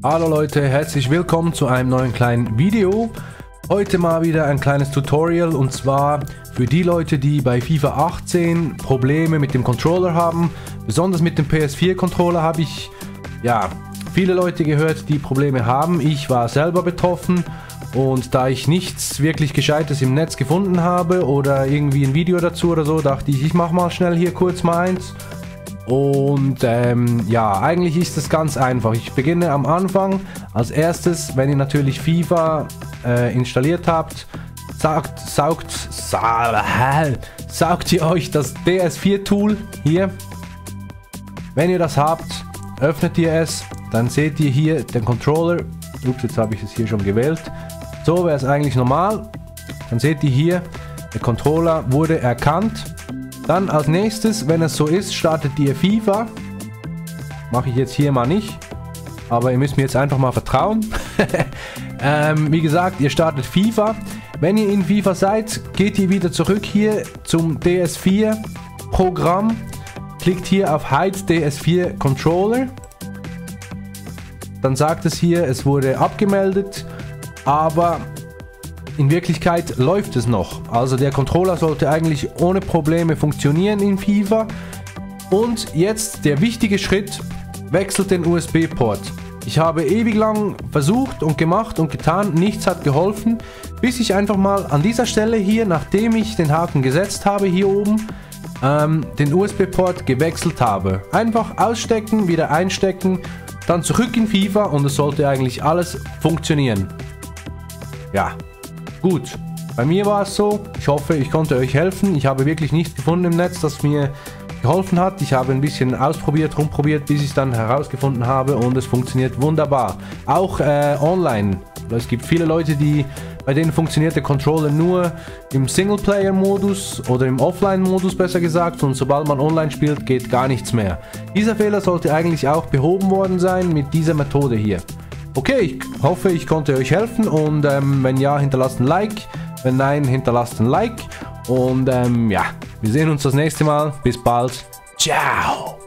Hallo Leute, herzlich willkommen zu einem neuen kleinen Video. Heute mal wieder ein kleines Tutorial und zwar für die Leute, die bei FIFA 18 Probleme mit dem Controller haben. Besonders mit dem PS4 Controller habe ich ja viele Leute gehört, die Probleme haben. Ich war selber betroffen und da ich nichts wirklich Gescheites im Netz gefunden habe oder irgendwie ein Video dazu oder so, dachte ich, ich mache mal schnell hier kurz mal eins und ähm, ja, eigentlich ist es ganz einfach. Ich beginne am Anfang. Als erstes, wenn ihr natürlich FIFA äh, installiert habt, saugt, saugt, saugt ihr euch das DS4-Tool hier. Wenn ihr das habt, öffnet ihr es. Dann seht ihr hier den Controller. Ups, jetzt habe ich es hier schon gewählt. So wäre es eigentlich normal. Dann seht ihr hier, der Controller wurde erkannt. Dann als nächstes, wenn es so ist, startet ihr FIFA. Mache ich jetzt hier mal nicht. Aber ihr müsst mir jetzt einfach mal vertrauen. ähm, wie gesagt, ihr startet FIFA. Wenn ihr in FIFA seid, geht ihr wieder zurück hier zum DS4 Programm. Klickt hier auf Hide DS4 Controller. Dann sagt es hier, es wurde abgemeldet. Aber in Wirklichkeit läuft es noch. Also der Controller sollte eigentlich ohne Probleme funktionieren in FIFA. Und jetzt der wichtige Schritt, wechselt den USB-Port. Ich habe ewig lang versucht und gemacht und getan, nichts hat geholfen, bis ich einfach mal an dieser Stelle hier, nachdem ich den Haken gesetzt habe, hier oben, ähm, den USB-Port gewechselt habe. Einfach ausstecken, wieder einstecken, dann zurück in FIFA und es sollte eigentlich alles funktionieren. Ja, Gut, bei mir war es so. Ich hoffe, ich konnte euch helfen. Ich habe wirklich nichts gefunden im Netz, das mir geholfen hat. Ich habe ein bisschen ausprobiert, rumprobiert, bis ich es dann herausgefunden habe und es funktioniert wunderbar. Auch äh, online. Es gibt viele Leute, die bei denen funktioniert der Controller nur im Singleplayer-Modus oder im Offline-Modus besser gesagt und sobald man online spielt, geht gar nichts mehr. Dieser Fehler sollte eigentlich auch behoben worden sein mit dieser Methode hier. Okay, ich hoffe, ich konnte euch helfen und ähm, wenn ja, hinterlasst ein Like. Wenn nein, hinterlasst ein Like. Und ähm, ja, wir sehen uns das nächste Mal. Bis bald. Ciao.